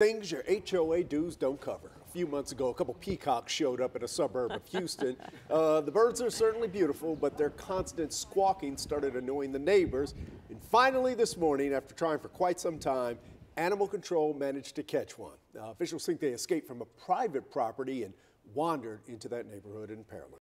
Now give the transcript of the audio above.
Things your HOA dues don't cover. A few months ago, a couple peacocks showed up in a suburb of Houston. Uh, the birds are certainly beautiful, but their constant squawking started annoying the neighbors. And finally, this morning, after trying for quite some time, animal control managed to catch one. Uh, officials think they escaped from a private property and wandered into that neighborhood in Pearland.